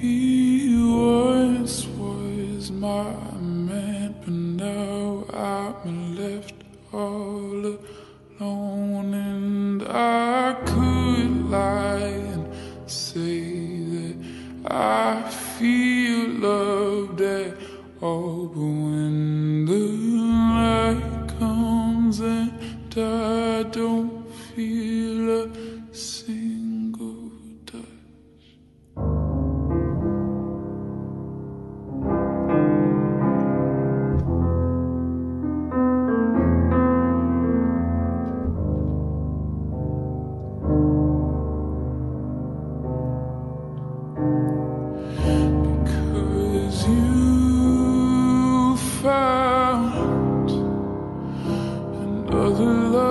he once was my man, but now I'm left all alone, and I could lie and say that I feel loved at all, but when the night comes and I don't. the love.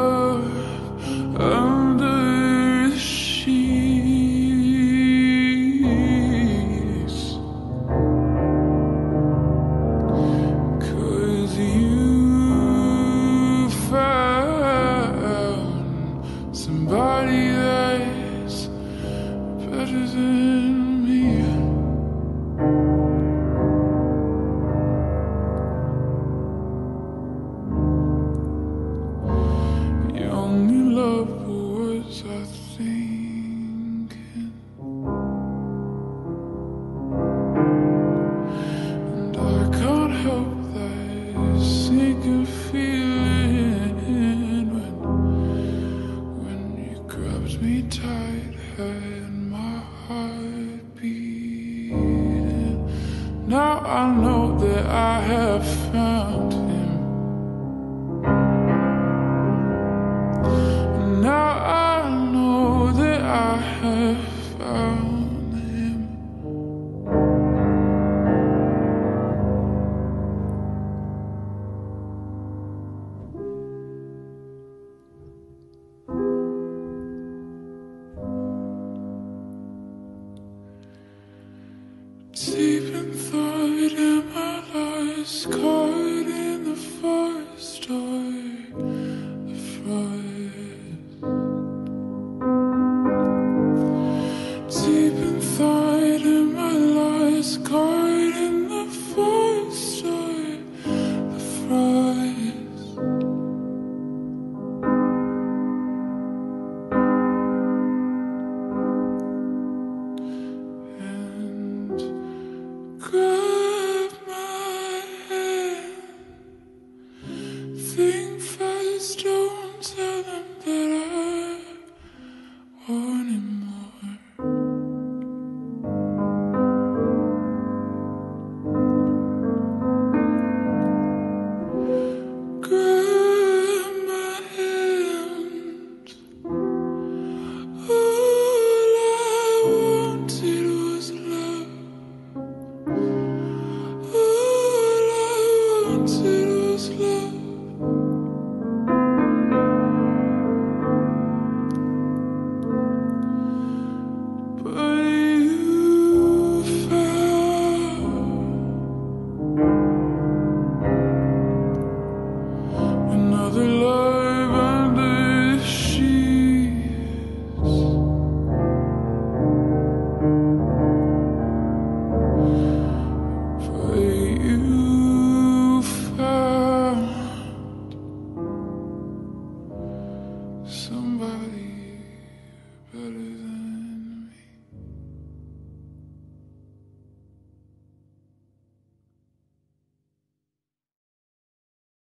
Now I know that I have found thought of our last call. everything